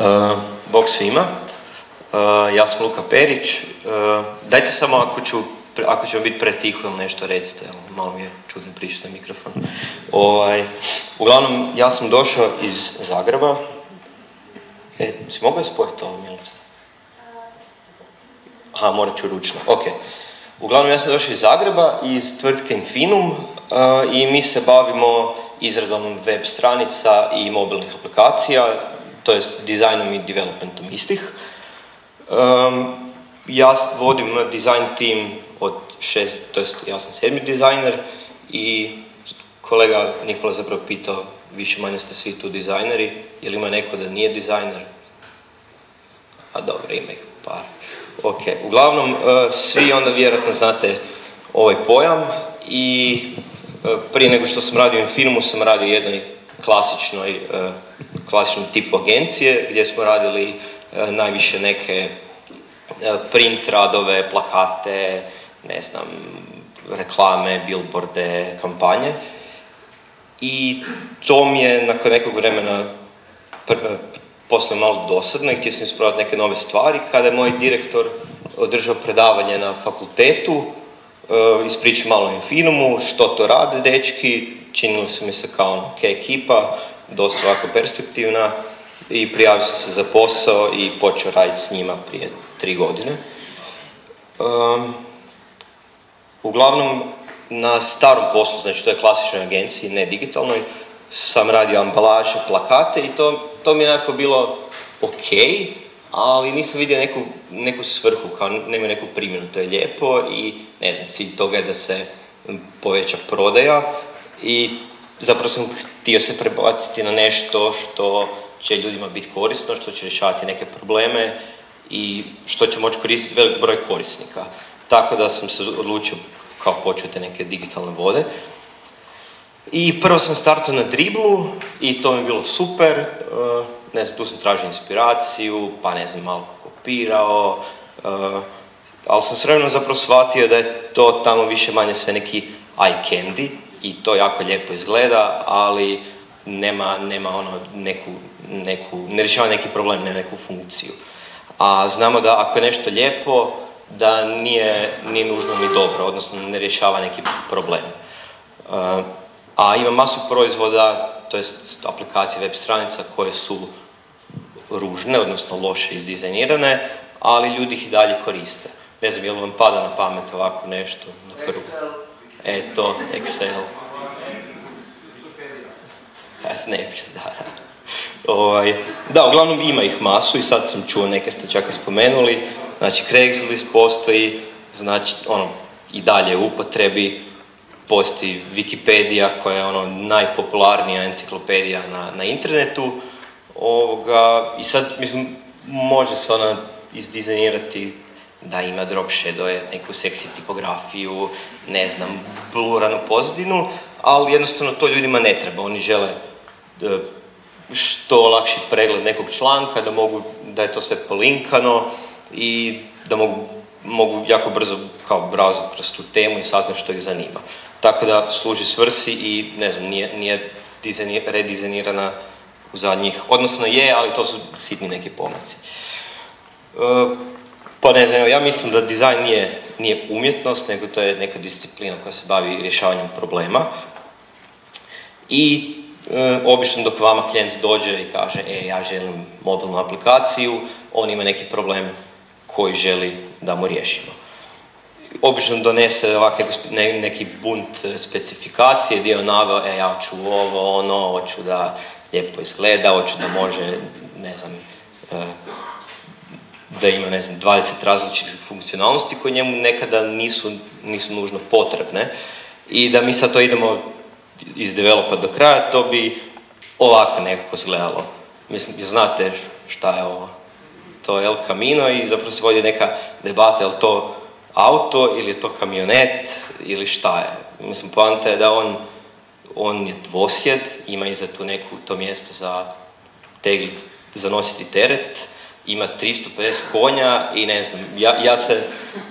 Uh, bok svima. Uh, ja sam Luka Perić. Uh, dajte samo ako ću, ako biti pretiho ili nešto recite, malo mi je čudno pričati mikrofon. Ovaj, uglavnom, ja sam došao iz Zagreba. E, si mogao spojiti ovo, Milica? Aha, morat ću ručno, ok. Uglavnom, ja sam došao iz Zagreba, iz tvrtke Infinum i mi se bavimo izradom web stranica i mobilnih aplikacija, to jest dizajnom i developmentom istih. ja vodim design team od šest, to jest ja sam sedmi dizajner i kolega Nikola zapravo pitao, više manje ste svi tu dizajneri, je li ima neko da nije dizajner? A dobro, ima ih par. Ok, uglavnom, e, svi onda vjerojatno znate ovaj pojam i e, prije nego što sam radio u filmu sam radio jednoj klasičnoj, e, klasičnom tipu agencije gdje smo radili najviše neke print radove, plakate, ne znam, reklame, billboarde, kampanje. I to mi je nakon nekog vremena posle malo dosadno i htio sam ispravati neke nove stvari. Kada je moj direktor održao predavanje na fakultetu, ispričao malo o Infinumu, što to rade dečki, činilo se mi se kao ono, ok ekipa, dosta ovako perspektivna i prijavio sam se za posao i počeo raditi s njima prije tri godine. Um, uglavnom, na starom poslu, znači to je klasičnoj agenciji, ne digitalnoj, sam radio ambalaže, plakate i to, to mi je onako bilo ok, ali nisam vidio neku, neku svrhu, kao nema neku primjenu, to je lijepo i ne znam, cilj toga je da se poveća prodaja i zapravo sam htio se prebaciti na nešto što će ljudima biti korisno, što će rješavati neke probleme i što će moći koristiti velik broj korisnika. Tako da sam se odlučio kao početi neke digitalne vode. I prvo sam startao na driblu i to mi je bilo super. E, ne znam, tu sam tražio inspiraciju, pa ne znam, malo kopirao. E, ali sam s vremenom zapravo shvatio da je to tamo više manje sve neki eye candy i to jako lijepo izgleda, ali nema, nema ono neku, neku, ne rješava neki problem, nema neku funkciju. A znamo da ako je nešto lijepo, da nije, nije nužno ni dobro, odnosno ne rješava neki problem. E, a ima masu proizvoda, to jest aplikacije web stranica koje su ružne, odnosno loše izdizajnirane, ali ljudi ih i dalje koriste. Ne znam, je li vam pada na pamet ovako nešto na prvu? Eto, Excel. Snapchat, da, da. Ovaj, da, uglavnom ima ih masu i sad sam čuo, neke ste čak i spomenuli. Znači, Craigslist postoji, znači, ono, i dalje u upotrebi, postoji Wikipedia koja je ono najpopularnija enciklopedija na, na internetu. Ovoga, I sad, mislim, može se ona izdizajnirati da ima drop shadow, neku seksi tipografiju, ne znam, bluranu pozadinu, ali jednostavno to ljudima ne treba. Oni žele e, što lakši pregled nekog članka, da mogu, da je to sve polinkano i da mogu, mogu jako brzo kao brauzati kroz tu temu i saznati što ih zanima. Tako da služi svrsi i ne znam, nije, nije redizajnirana u zadnjih, odnosno je, ali to su sitni neki pomaci. E, pa ne znam, ja mislim da dizajn nije, nije umjetnost, nego to je neka disciplina koja se bavi rješavanjem problema. I e, obično dok vama klijent dođe i kaže, e, ja želim mobilnu aplikaciju, on ima neki problem koji želi da mu riješimo obično donese ovak neki bunt specifikacije gdje on naveo, e ja ću ovo, ono, hoću da lijepo izgleda, hoću da može, ne znam, e, da ima, ne znam, 20 različitih funkcionalnosti koje njemu nekada nisu, nisu nužno potrebne i da mi sad to idemo izdevelopat do kraja, to bi ovako nekako izgledalo. Mislim, znate šta je ovo? To je El Camino i zapravo se vodi neka debata, je to auto ili je to kamionet ili šta je. Mislim, poanta je da on, on je dvosjed, ima iza tu neku, to mjesto za teglit, za nositi teret, ima 350 konja i ne znam, ja, ja, se,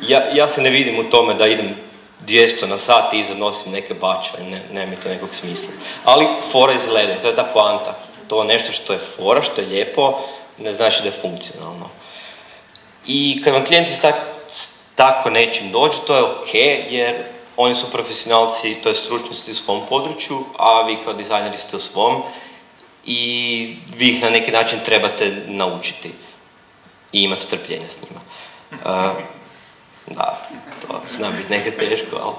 ja, ja se ne vidim u tome da idem 200 na sat i nosim neke bačve, ne, ne mi to nekog smisla. Ali fora izgleda, to je ta poanta. To je nešto što je fora, što je lijepo ne znači da je funkcionalno. I kad vam klijenti s, tako nečim dođu, to je ok, jer oni su profesionalci, to je stručnosti u svom području, a vi kao dizajneri ste u svom i vi ih na neki način trebate naučiti i imati strpljenja s njima. Da, to zna biti nekaj teško, ali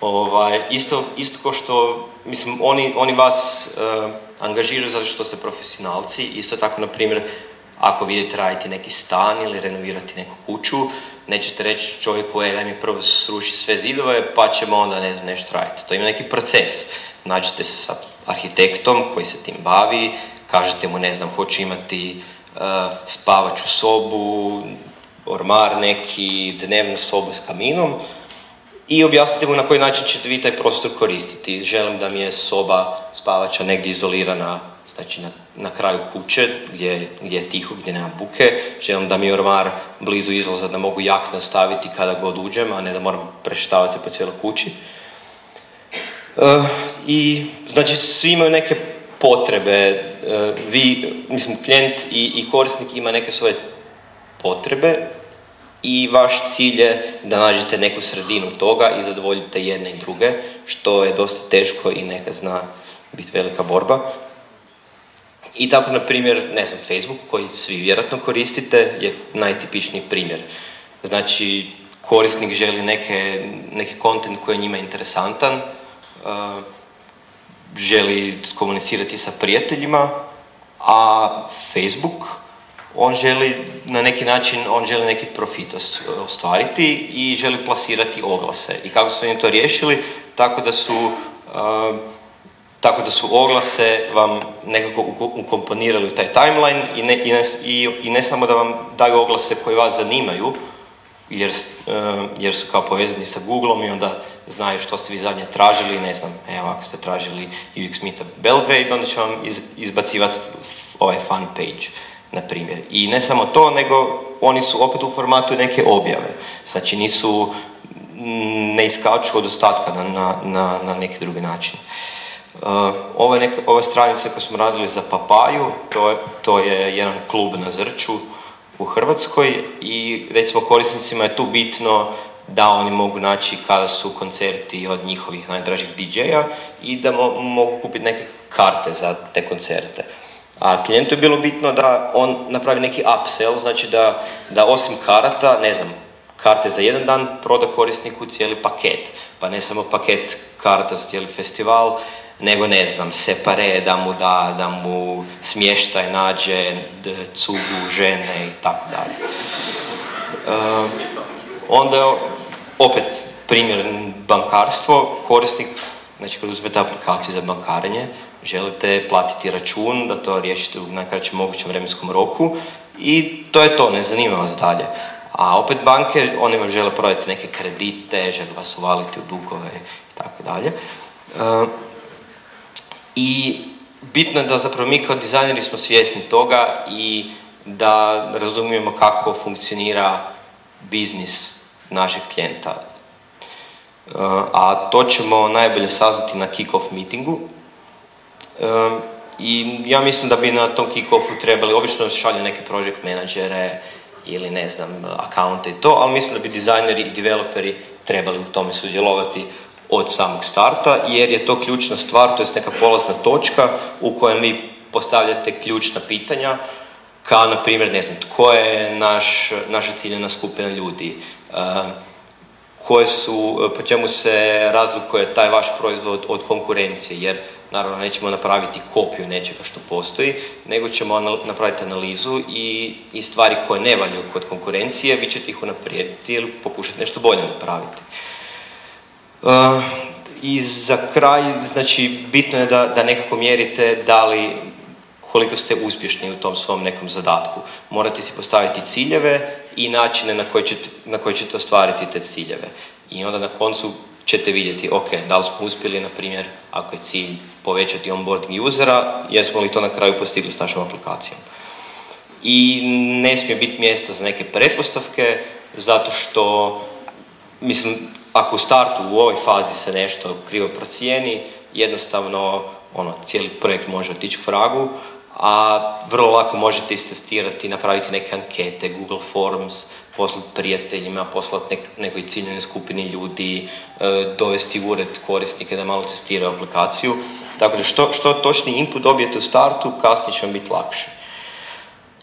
ovaj, isto, isto ko što, mislim, oni, oni vas uh, angažiraju zato što ste profesionalci, isto tako, na primjer, ako vidite raditi neki stan ili renovirati neku kuću, nećete reći čovjeku, e, daj mi prvo sruši sve zidove, pa ćemo onda, ne znam, nešto raditi. To ima neki proces. Nađete se sa arhitektom koji se tim bavi, kažete mu, ne znam, hoću imati spavaću sobu, ormar neki, dnevnu sobu s kaminom i objasnite mu na koji način ćete vi taj prostor koristiti. Želim da mi je soba spavača negdje izolirana, znači na, na kraju kuće gdje, gdje je tiho, gdje nema buke. Želim da mi je ormar blizu izlaza da mogu jak nastaviti kada god uđem, a ne da moram prešetavati se po cijeloj kući. Uh, I znači svi imaju neke potrebe, uh, vi, mislim, klijent i, i korisnik ima neke svoje potrebe i vaš cilj je da nađete neku sredinu toga i zadovoljite jedne i druge, što je dosta teško i neka zna biti velika borba. I tako, na primjer, ne znam, Facebook, koji svi vjerojatno koristite, je najtipičniji primjer. Znači, korisnik želi neke, neki kontent koji je njima interesantan, uh, želi komunicirati sa prijateljima, a Facebook on želi na neki način, on želi neki profit ostvariti i želi plasirati oglase. I kako su oni to riješili? Tako da su, uh, tako da su oglase vam nekako ukomponirali u taj timeline i ne, i ne, i, ne samo da vam daju oglase koji vas zanimaju, jer, uh, jer su kao povezani sa Googleom i onda znaju što ste vi zadnje tražili, ne znam, evo ako ste tražili UX Meetup Belgrade, onda će vam iz, izbacivati ovaj fun page na primjer. I ne samo to, nego oni su opet u formatu neke objave. Znači nisu, ne iskaču od ostatka na, na, na, na neki drugi način. Uh, ove, neke, stranice smo radili za Papaju, to to je jedan klub na Zrču u Hrvatskoj i recimo korisnicima je tu bitno da oni mogu naći kada su koncerti od njihovih najdražih DJ-a i da mo mogu kupiti neke karte za te koncerte. A klijentu je bilo bitno da on napravi neki upsell, znači da, da osim karata, ne znam, karte za jedan dan proda korisniku cijeli paket. Pa ne samo paket karata za cijeli festival, nego ne znam, separe da mu da, da mu smještaj nađe, cugu, žene i tako dalje. Onda opet primjer bankarstvo, korisnik, znači kad uzmete aplikaciju za bankarenje, želite platiti račun, da to riješite u najkraćem mogućem vremenskom roku i to je to, ne zanima vas dalje. A opet banke, one vam žele prodati neke kredite, žele vas uvaliti u dugove i tako dalje. E, I bitno je da zapravo mi kao dizajneri smo svjesni toga i da razumijemo kako funkcionira biznis našeg klijenta. E, a to ćemo najbolje saznati na kick-off meetingu i ja mislim da bi na tom kick-offu trebali, obično se šalju neke project menadžere ili ne znam, akaunte i to, ali mislim da bi dizajneri i developeri trebali u tome sudjelovati od samog starta, jer je to ključna stvar, to je neka polazna točka u kojem vi postavljate ključna pitanja, kao na primjer, ne znam, tko je naš, naša ciljena skupina ljudi, koje su, po čemu se razlikuje taj vaš proizvod od konkurencije, jer naravno nećemo napraviti kopiju nečega što postoji, nego ćemo napraviti analizu i, i stvari koje ne valju kod konkurencije, vi ćete ih unaprijediti ili pokušati nešto bolje napraviti. Uh, I za kraj, znači, bitno je da, da nekako mjerite da li koliko ste uspješni u tom svom nekom zadatku. Morate si postaviti ciljeve i načine na koje ćete, na koje ćete ostvariti te ciljeve. I onda na koncu ćete vidjeti, ok, da li smo uspjeli, na primjer, ako je cilj povećati onboarding usera, jesmo li to na kraju postigli s našom aplikacijom. I ne smije biti mjesta za neke pretpostavke, zato što, mislim, ako u startu u ovoj fazi se nešto krivo procijeni, jednostavno ono, cijeli projekt može otići k vragu, a vrlo lako možete istestirati, napraviti neke ankete, Google Forms, poslati prijateljima, poslati nek, nekoj ciljenoj skupini ljudi, e, dovesti ured korisnike da malo testiraju aplikaciju. Tako da što, što točni input dobijete u startu, kasnije će vam biti lakše.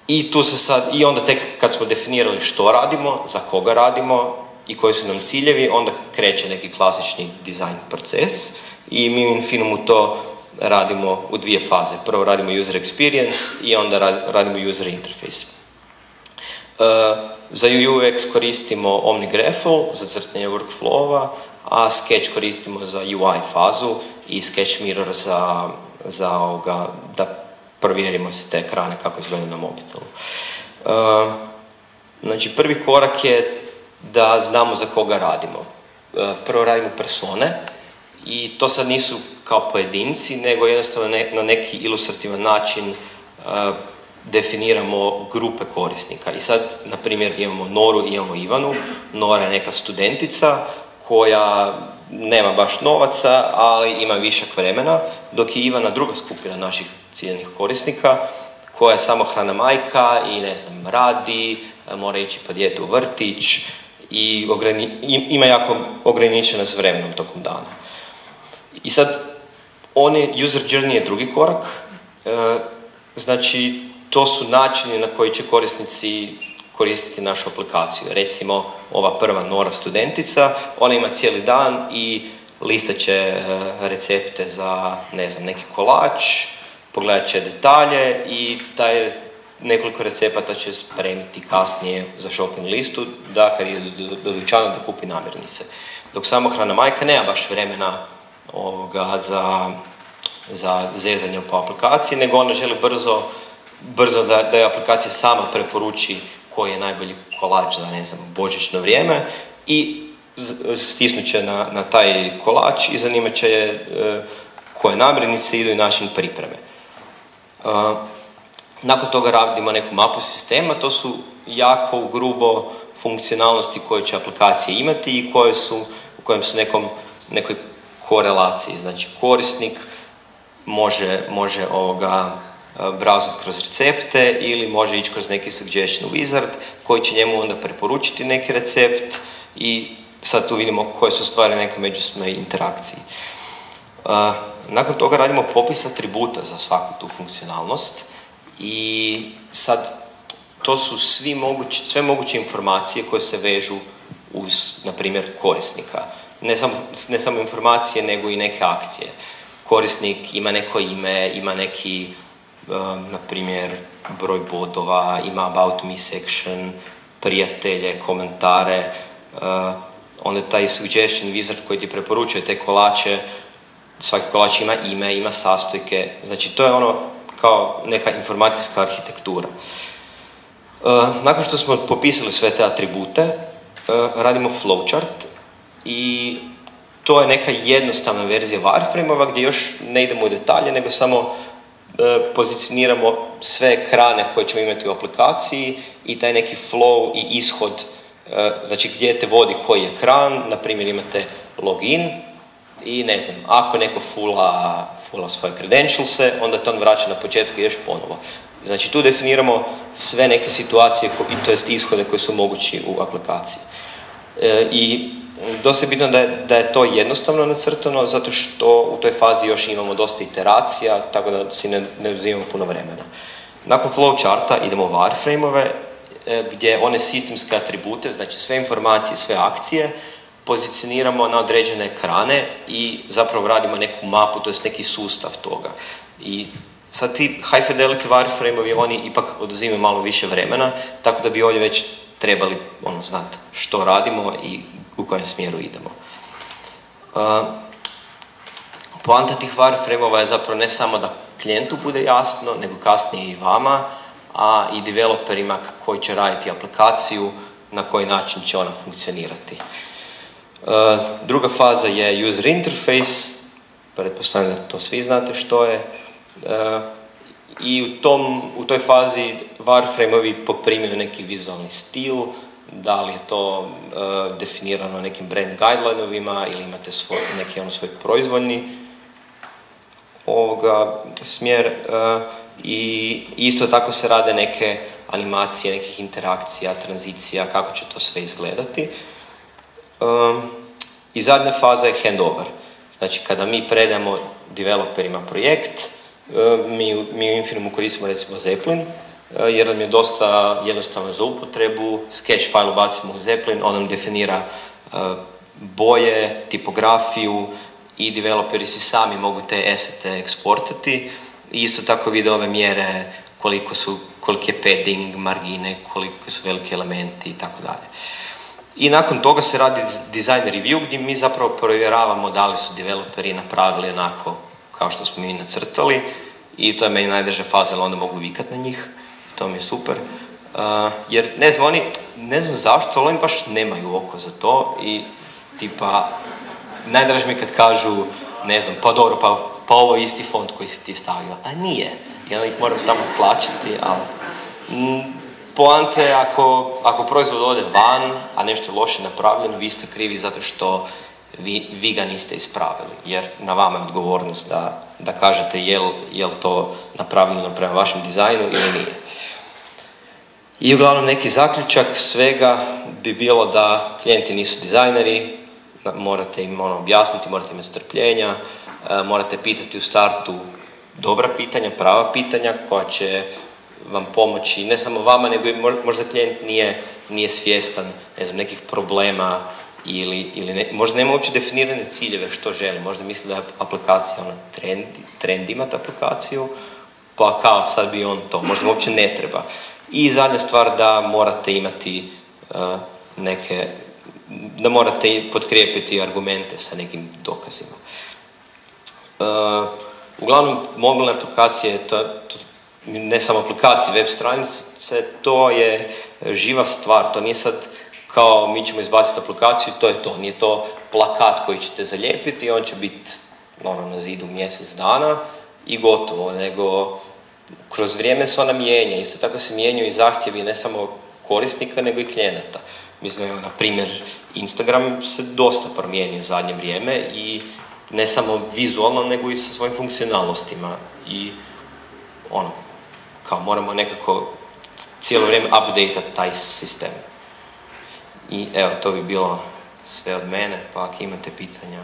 I tu se sad, i onda tek kad smo definirali što radimo, za koga radimo i koji su nam ciljevi, onda kreće neki klasični dizajn proces i mi u Infinimu to radimo u dvije faze. Prvo radimo user experience i onda radimo user interface. E, za UX koristimo OmniGraffle za crtanje workflowa, a Sketch koristimo za UI fazu i Sketch Mirror za, za ovoga, da provjerimo se te ekrane kako izgledaju na mobitelu. E, znači, prvi korak je da znamo za koga radimo. E, prvo radimo persone i to sad nisu kao pojedinci, nego jednostavno na neki ilustrativan način definiramo grupe korisnika. I sad, na primjer, imamo Noru i imamo Ivanu. Nora je neka studentica koja nema baš novaca, ali ima višak vremena, dok je Ivana druga skupina naših ciljenih korisnika, koja je samo hrana majka i ne znam, radi, mora ići po djetu u vrtić i ima jako ograničena s vremenom tokom dana. I sad, on je, user journey je drugi korak, e, znači to su načini na koji će korisnici koristiti našu aplikaciju. Recimo, ova prva Nora studentica, ona ima cijeli dan i listat će e, recepte za, ne znam, neki kolač, pogledat će detalje i taj nekoliko recepata će spremiti kasnije za shopping listu, da kad ide do da kupi namirnice. Dok samo hrana majka nema baš vremena ovoga, za, za zezanje po aplikaciji, nego ona želi brzo brzo da, da je aplikacija sama preporuči koji je najbolji kolač za, ne znam, božićno vrijeme i stisnut će na, na taj kolač i zanimat će je e, koje namirnice idu i način pripreme. E, nakon toga radimo neku mapu sistema, to su jako grubo funkcionalnosti koje će aplikacije imati i koje su, u kojem su nekom, nekoj korelaciji. Znači korisnik može, može ovoga brazut kroz recepte ili može ići kroz neki suggestion wizard koji će njemu onda preporučiti neki recept i sad tu vidimo koje su stvari neke međusobnoj interakciji. Nakon toga radimo popis atributa za svaku tu funkcionalnost i sad to su svi mogući, sve moguće informacije koje se vežu uz, na primjer, korisnika. Ne samo, ne samo informacije, nego i neke akcije. Korisnik ima neko ime, ima neki na primjer broj bodova, ima about me section, prijatelje, komentare, onda taj suggestion wizard koji ti preporučuje te kolače, svaki kolač ima ime, ima sastojke, znači to je ono kao neka informacijska arhitektura. Nakon što smo popisali sve te atribute, radimo flowchart i to je neka jednostavna verzija wireframe-ova gdje još ne idemo u detalje, nego samo E, pozicioniramo sve ekrane koje ćemo imati u aplikaciji i taj neki flow i ishod, e, znači gdje te vodi koji ekran, na primjer imate login i ne znam, ako neko fula, fula svoje credentialse, onda to on vraća na početak i još ponovo. Znači tu definiramo sve neke situacije, to jest ishode koji su mogući u aplikaciji. E, I dosta je bitno da je, da je to jednostavno nacrtano, zato što u toj fazi još imamo dosta iteracija, tako da si ne, ne uzimamo puno vremena. Nakon flowcharta idemo u wireframe-ove, e, gdje one sistemske atribute, znači sve informacije, sve akcije, pozicioniramo na određene ekrane i zapravo radimo neku mapu, to neki sustav toga. I sad ti high fidelity wireframe-ovi, oni ipak oduzimaju malo više vremena, tako da bi ovdje već trebali ono, znati što radimo i u kojem smjeru idemo. Uh, poanta tih wireframe-ova je zapravo ne samo da klijentu bude jasno, nego kasnije i vama, a i developerima koji će raditi aplikaciju, na koji način će ona funkcionirati. Uh, druga faza je user interface, pretpostavljam da to svi znate što je. Uh, I u, tom, u toj fazi wireframe-ovi poprimaju neki vizualni stil, da li je to uh, definirano nekim brand guideline-ovima ili imate svoj, neki ono svoj proizvoljni ovoga, smjer uh, i isto tako se rade neke animacije, nekih interakcija, tranzicija, kako će to sve izgledati. Um, I zadnja faza je handover. Znači, kada mi predamo developerima projekt, mi, mi u Infinimu koristimo recimo Zeppelin, uh, jer nam je dosta jednostavan za upotrebu, sketch file ubacimo u Zeppelin, on nam definira uh, boje, tipografiju i developeri si sami mogu te esete eksportati. Isto tako vide ove mjere koliko su, koliki je padding, margine, koliko su veliki elementi i tako dalje. I nakon toga se radi design review gdje mi zapravo provjeravamo da li su developeri napravili onako kao što smo mi nacrtali i to je meni najdrža faza, jer onda mogu vikat na njih, to mi je super. Uh, jer ne znam, oni, ne znam zašto, ali oni baš nemaju oko za to i tipa, najdraže mi kad kažu, ne znam, pa dobro, pa, pa ovo je isti font koji si ti stavio, a nije, i onda ih moram tamo tlačiti, ali mm, poante ako, ako proizvod ode van, a nešto loše napravljeno, vi ste krivi zato što vi, vi ga niste ispravili, jer na vama je odgovornost da, da kažete jel, jel to napravljeno prema vašem dizajnu ili nije. I uglavnom neki zaključak svega bi bilo da klijenti nisu dizajneri, morate im ono objasniti, morate imati strpljenja, e, morate pitati u startu dobra pitanja, prava pitanja koja će vam pomoći, ne samo vama, nego i možda klijent nije, nije svjestan ne znam, nekih problema ili, ili ne, možda nema uopće definirane ciljeve što želi, možda misli da je aplikacija ono, trend, trend imati aplikaciju, pa kao sad bi on to, možda uopće ne treba. I zadnja stvar da morate imati uh, neke, da morate potkrijepiti argumente sa nekim dokazima. Uh, uglavnom, mobilne aplikacije, to, to, ne samo aplikacije, web stranice, to je živa stvar, to nije sad kao mi ćemo izbaciti aplikaciju, to je to, nije to plakat koji ćete zalijepiti on će biti ono, na zidu mjesec dana i gotovo, nego kroz vrijeme se ona mijenja, isto tako se mijenjaju i zahtjevi ne samo korisnika, nego i klijenata. Mislim, na primjer, Instagram se dosta promijenio u zadnje vrijeme i ne samo vizualno, nego i sa svojim funkcionalnostima i ono, kao moramo nekako cijelo vrijeme update taj sistem. I evo, to bi bilo sve od mene, pa ako imate pitanja.